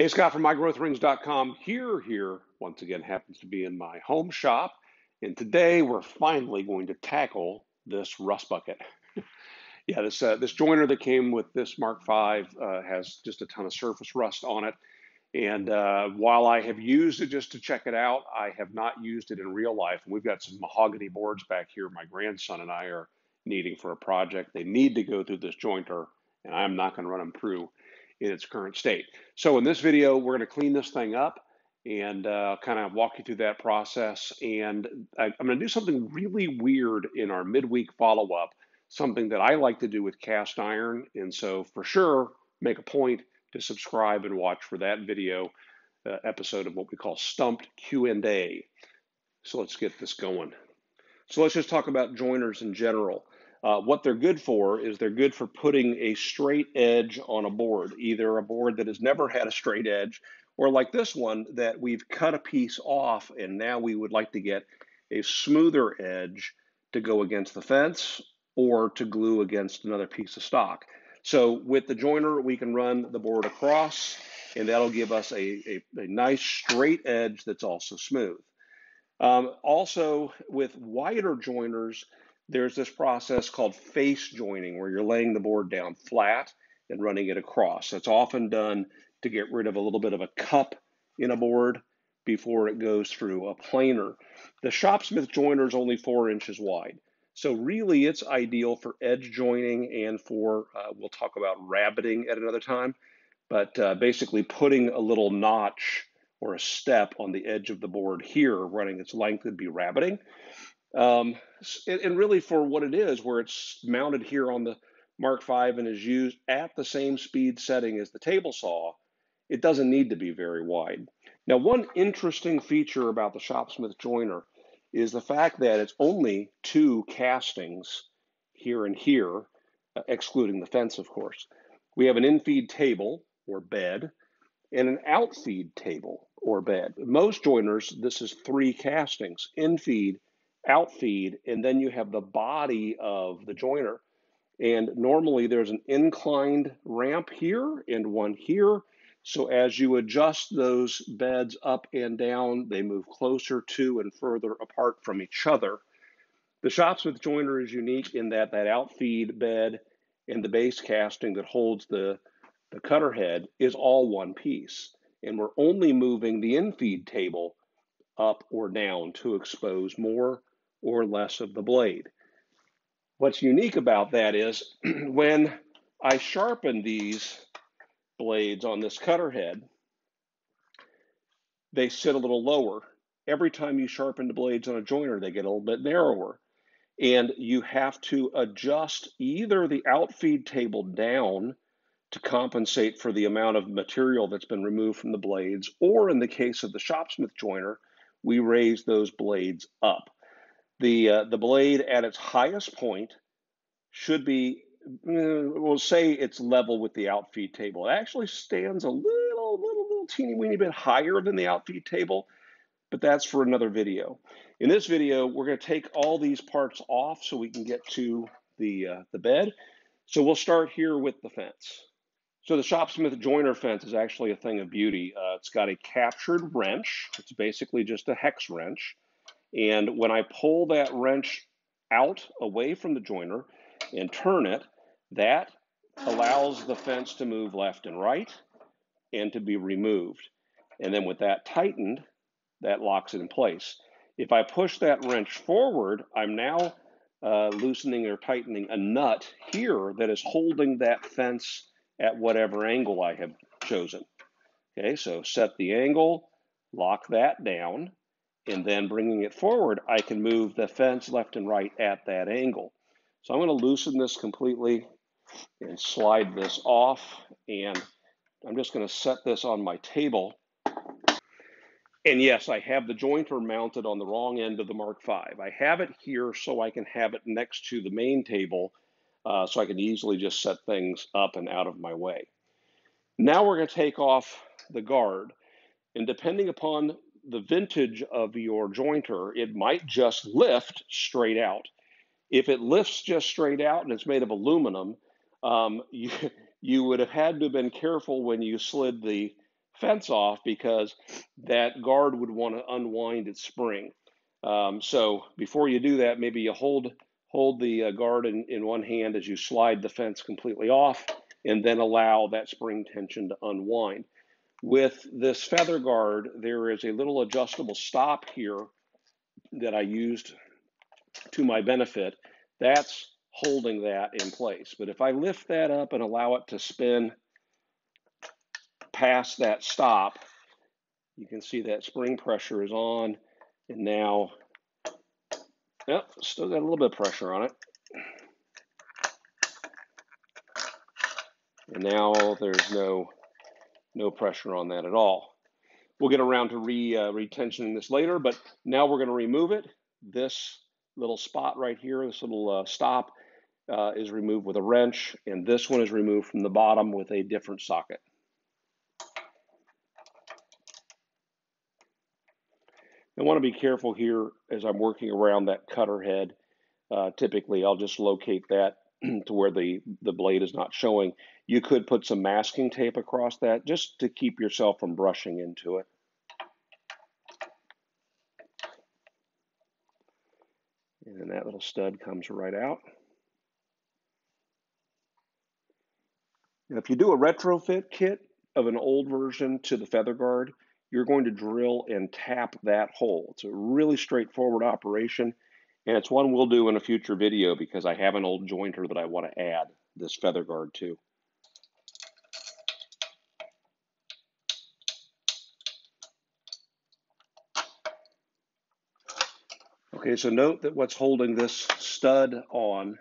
Hey, Scott from MyGrowthRings.com here. Here once again happens to be in my home shop, and today we're finally going to tackle this rust bucket. yeah, this uh, this joiner that came with this Mark V uh, has just a ton of surface rust on it, and uh, while I have used it just to check it out, I have not used it in real life. And we've got some mahogany boards back here. My grandson and I are needing for a project. They need to go through this jointer, and I'm not going to run them through in its current state. So in this video, we're going to clean this thing up and uh, kind of walk you through that process. And I, I'm going to do something really weird in our midweek follow-up, something that I like to do with cast iron. And so for sure, make a point to subscribe and watch for that video uh, episode of what we call Stumped Q&A. So let's get this going. So let's just talk about joiners in general. Uh, what they're good for is they're good for putting a straight edge on a board, either a board that has never had a straight edge, or like this one that we've cut a piece off and now we would like to get a smoother edge to go against the fence or to glue against another piece of stock. So with the joiner, we can run the board across and that'll give us a, a, a nice straight edge that's also smooth. Um, also with wider joiners, there's this process called face joining where you're laying the board down flat and running it across. That's often done to get rid of a little bit of a cup in a board before it goes through a planer. The Shopsmith joiner is only four inches wide. So really it's ideal for edge joining and for, uh, we'll talk about rabbeting at another time, but uh, basically putting a little notch or a step on the edge of the board here, running its length would be rabbeting. Um, and really for what it is, where it's mounted here on the Mark V and is used at the same speed setting as the table saw, it doesn't need to be very wide. Now, one interesting feature about the Shopsmith joiner is the fact that it's only two castings here and here, uh, excluding the fence, of course. We have an infeed table or bed and an outfeed table or bed. Most joiners, this is three castings, infeed, outfeed, and then you have the body of the joiner. And normally there's an inclined ramp here and one here. So as you adjust those beds up and down, they move closer to and further apart from each other. The Shopsmith joiner is unique in that that outfeed bed and the base casting that holds the, the cutter head is all one piece. And we're only moving the infeed table up or down to expose more or less of the blade. What's unique about that is when I sharpen these blades on this cutter head, they sit a little lower. Every time you sharpen the blades on a joiner, they get a little bit narrower. And you have to adjust either the outfeed table down to compensate for the amount of material that's been removed from the blades, or in the case of the Shopsmith joiner, we raise those blades up. The, uh, the blade at its highest point should be, uh, we'll say it's level with the outfeed table. It actually stands a little, little, little teeny weeny bit higher than the outfeed table, but that's for another video. In this video, we're going to take all these parts off so we can get to the, uh, the bed. So we'll start here with the fence. So the Shopsmith joiner fence is actually a thing of beauty. Uh, it's got a captured wrench. It's basically just a hex wrench. And when I pull that wrench out away from the joiner and turn it, that allows the fence to move left and right and to be removed. And then with that tightened, that locks it in place. If I push that wrench forward, I'm now uh, loosening or tightening a nut here that is holding that fence at whatever angle I have chosen. Okay, so set the angle, lock that down, and then bringing it forward, I can move the fence left and right at that angle. So I'm going to loosen this completely and slide this off. And I'm just going to set this on my table. And yes, I have the jointer mounted on the wrong end of the Mark V. I have it here so I can have it next to the main table uh, so I can easily just set things up and out of my way. Now we're going to take off the guard. And depending upon the vintage of your jointer, it might just lift straight out. If it lifts just straight out and it's made of aluminum, um, you, you would have had to have been careful when you slid the fence off because that guard would want to unwind its spring. Um, so before you do that, maybe you hold hold the uh, guard in, in one hand as you slide the fence completely off, and then allow that spring tension to unwind. With this feather guard, there is a little adjustable stop here that I used to my benefit. That's holding that in place. But if I lift that up and allow it to spin past that stop, you can see that spring pressure is on. And now, yep, still got a little bit of pressure on it. And now there's no no pressure on that at all. We'll get around to re uh, retensioning this later, but now we're going to remove it. This little spot right here, this little uh, stop, uh, is removed with a wrench, and this one is removed from the bottom with a different socket. I want to be careful here as I'm working around that cutter head. Uh, typically, I'll just locate that to where the, the blade is not showing. You could put some masking tape across that just to keep yourself from brushing into it. And then that little stud comes right out. Now, if you do a retrofit kit of an old version to the feather guard, you're going to drill and tap that hole. It's a really straightforward operation, and it's one we'll do in a future video because I have an old jointer that I want to add this feather guard to. Okay, so note that what's holding this stud on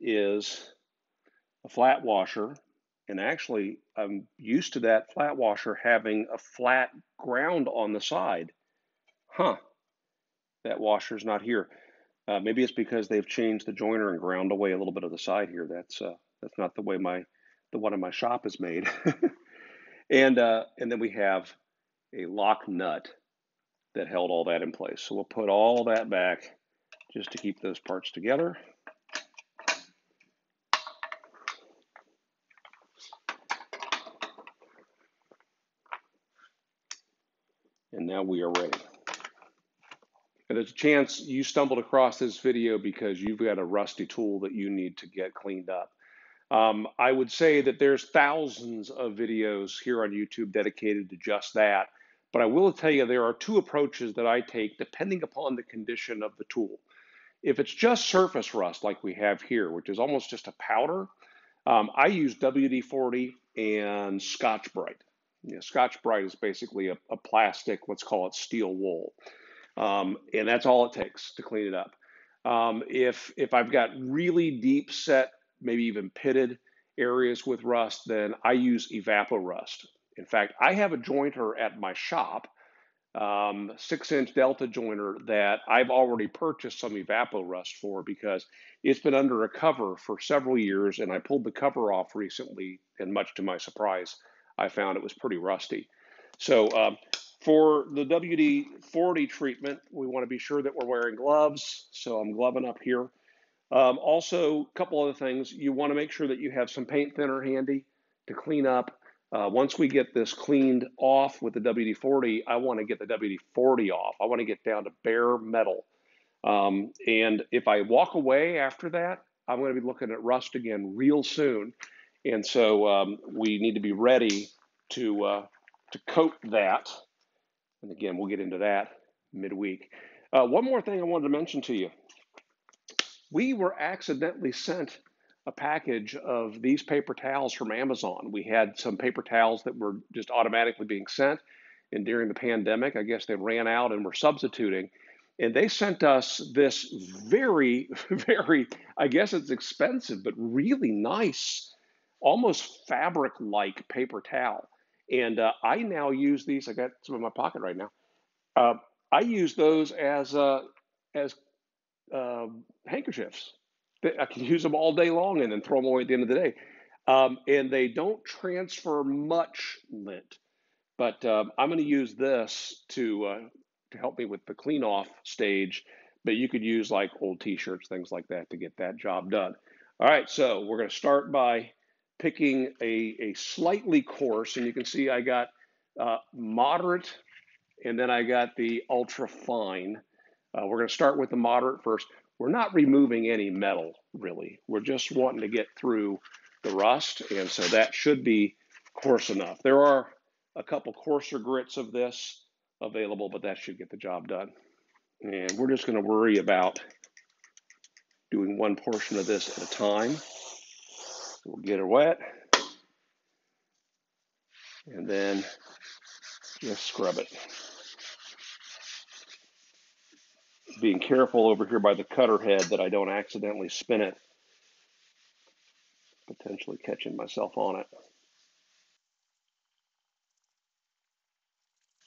is a flat washer. And actually, I'm used to that flat washer having a flat ground on the side. Huh, that washer's not here. Uh, maybe it's because they've changed the joiner and ground away a little bit of the side here. That's uh, that's not the way my the one in my shop is made. and uh, and then we have a lock nut that held all that in place. So we'll put all that back just to keep those parts together. And now we are ready. And there's a chance you stumbled across this video because you've got a rusty tool that you need to get cleaned up. Um, I would say that there's thousands of videos here on YouTube dedicated to just that. But I will tell you there are two approaches that I take depending upon the condition of the tool. If it's just surface rust like we have here, which is almost just a powder, um, I use WD-40 and Scotch-Brite. You know, Scotch-Brite is basically a, a, plastic, let's call it steel wool. Um, and that's all it takes to clean it up. Um, if, if I've got really deep set, maybe even pitted areas with rust, then I use Evapo-Rust. In fact, I have a jointer at my shop, um, six inch Delta jointer that I've already purchased some Evapo-Rust for because it's been under a cover for several years and I pulled the cover off recently and much to my surprise, I found it was pretty rusty. So um, for the WD-40 treatment, we want to be sure that we're wearing gloves. So I'm gloving up here. Um, also, a couple other things. You want to make sure that you have some paint thinner handy to clean up uh, once we get this cleaned off with the WD-40, I want to get the WD-40 off. I want to get down to bare metal. Um, and if I walk away after that, I'm going to be looking at rust again real soon. And so um, we need to be ready to, uh, to coat that. And again, we'll get into that midweek. Uh, one more thing I wanted to mention to you. We were accidentally sent a package of these paper towels from Amazon. We had some paper towels that were just automatically being sent. And during the pandemic, I guess they ran out and were substituting. And they sent us this very, very, I guess it's expensive, but really nice, almost fabric like paper towel. And uh, I now use these, I got some in my pocket right now. Uh, I use those as, uh, as uh, handkerchiefs I can use them all day long and then throw them away at the end of the day. Um, and they don't transfer much lint, but um, I'm going to use this to uh, to help me with the clean off stage. But you could use like old T-shirts, things like that, to get that job done. All right, so we're going to start by picking a, a slightly coarse, and you can see I got uh, moderate, and then I got the ultra fine. Uh, we're going to start with the moderate first. We're not removing any metal, really. We're just wanting to get through the rust, and so that should be coarse enough. There are a couple coarser grits of this available, but that should get the job done. And we're just going to worry about doing one portion of this at a time. We'll get it wet, and then just scrub it. Being careful over here by the cutter head that I don't accidentally spin it, potentially catching myself on it.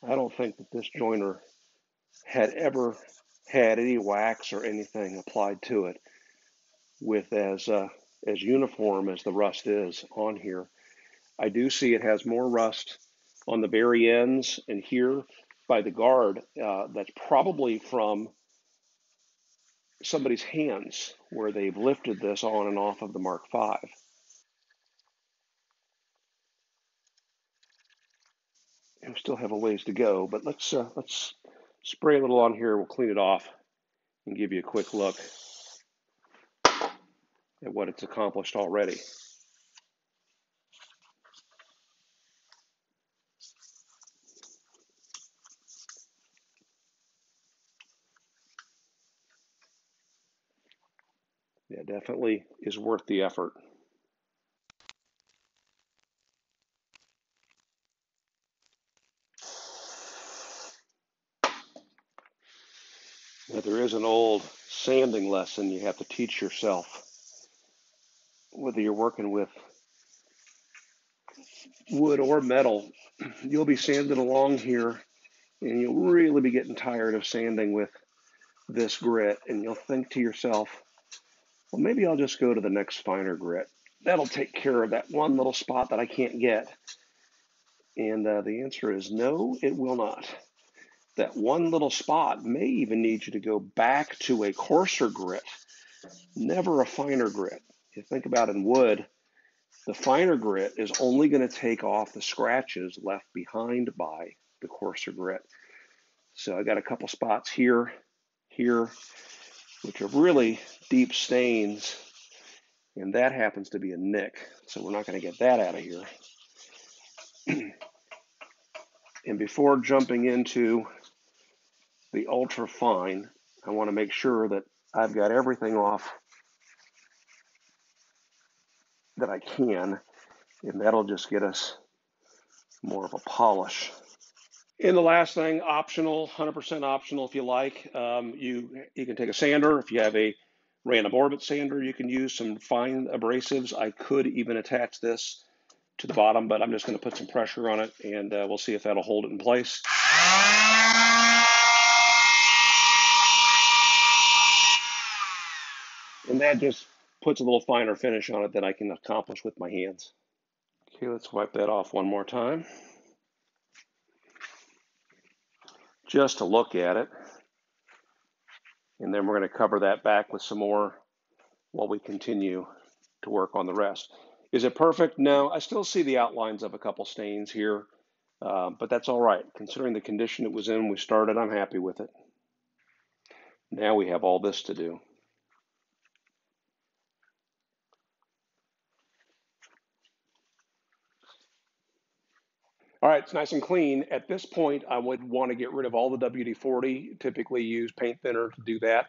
I don't think that this joiner had ever had any wax or anything applied to it with as uh, as uniform as the rust is on here. I do see it has more rust on the very ends and here by the guard. Uh, that's probably from somebody's hands where they've lifted this on and off of the Mark V. we still have a ways to go, but let's uh, let's spray a little on here. We'll clean it off and give you a quick look at what it's accomplished already. Yeah, definitely is worth the effort. Now, there is an old sanding lesson you have to teach yourself, whether you're working with wood or metal. You'll be sanding along here, and you'll really be getting tired of sanding with this grit, and you'll think to yourself, well, maybe I'll just go to the next finer grit. That'll take care of that one little spot that I can't get. And uh, the answer is no, it will not that one little spot may even need you to go back to a coarser grit, never a finer grit. You think about in wood, the finer grit is only going to take off the scratches left behind by the coarser grit. So I got a couple spots here, here, which are really deep stains, and that happens to be a nick. So we're not going to get that out of here. and before jumping into the ultra fine, I want to make sure that I've got everything off that I can, and that'll just get us more of a polish. And the last thing, optional, 100% optional if you like. Um, you you can take a sander if you have a random orbit sander. You can use some fine abrasives. I could even attach this to the bottom, but I'm just going to put some pressure on it, and uh, we'll see if that'll hold it in place. And that just puts a little finer finish on it that I can accomplish with my hands. Okay, let's wipe that off one more time. Just to look at it. And then we're going to cover that back with some more while we continue to work on the rest. Is it perfect? No, I still see the outlines of a couple stains here, uh, but that's all right. Considering the condition it was in when we started, I'm happy with it. Now we have all this to do. All right, it's nice and clean. At this point, I would want to get rid of all the WD-40. Typically use paint thinner to do that.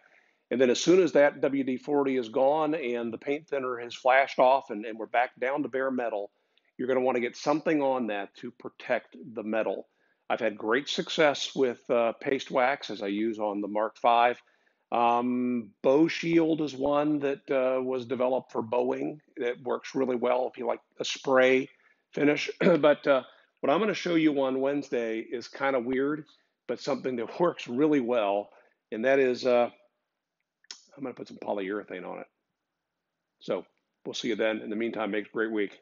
And then as soon as that WD-40 is gone and the paint thinner has flashed off and, and we're back down to bare metal, you're going to want to get something on that to protect the metal. I've had great success with uh, paste wax as I use on the Mark V. Um, Boeshield is one that uh, was developed for Boeing. It works really well if you like a spray finish. but uh, what I'm going to show you on Wednesday is kind of weird, but something that works really well, and that is uh, I'm going to put some polyurethane on it. So we'll see you then. In the meantime, make a great week.